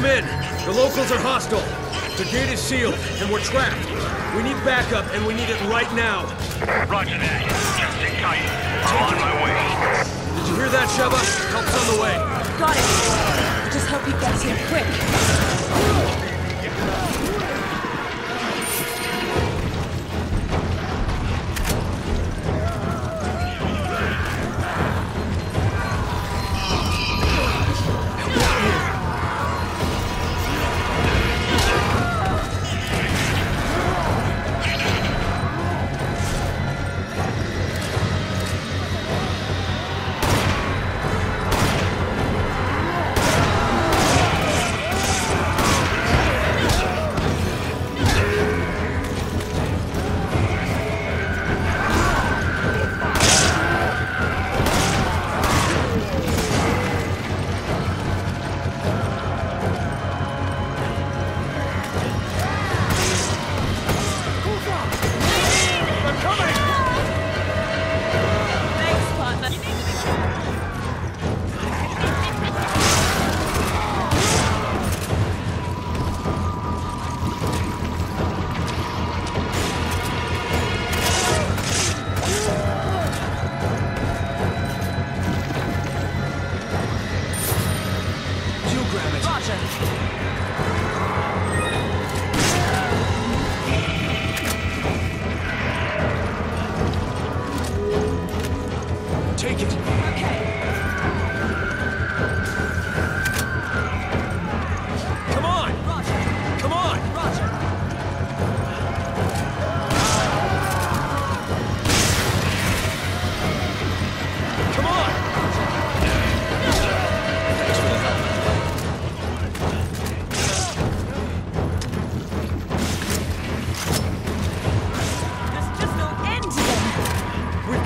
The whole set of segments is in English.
Come in. The locals are hostile. The gate is sealed, and we're trapped. We need backup, and we need it right now. Roger that. Just sit tight. I'm on my way. Did you hear that, Sheva? Help's on the way. Got it. I just hope he gets here quick. It. Roger.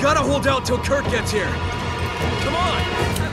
Gotta hold out till Kirk gets here. Come on!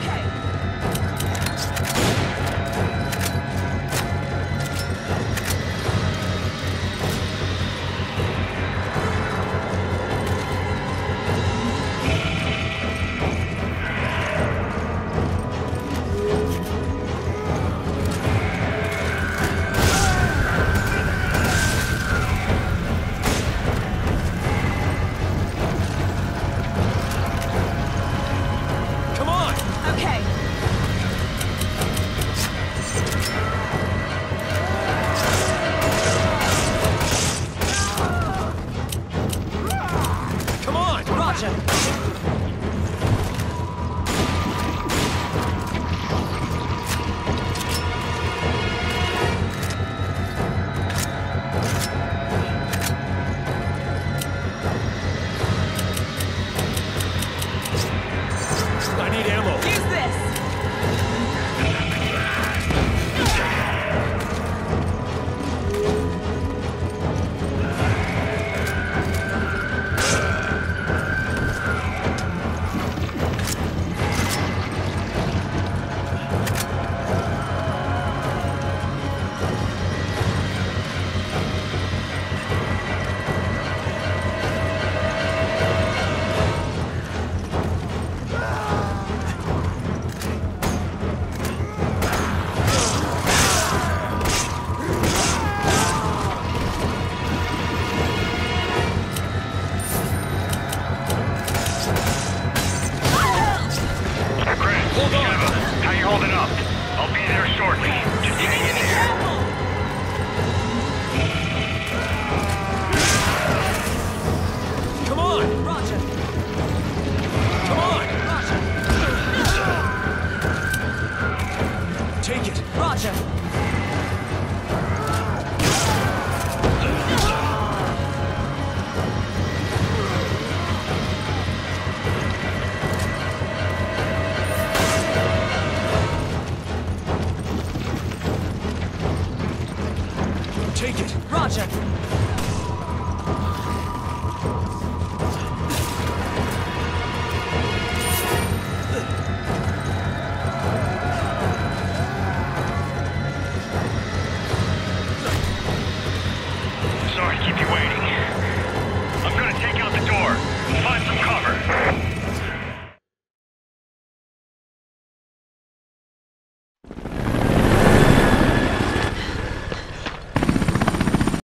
Roger. Take it! Roger. Find some cover.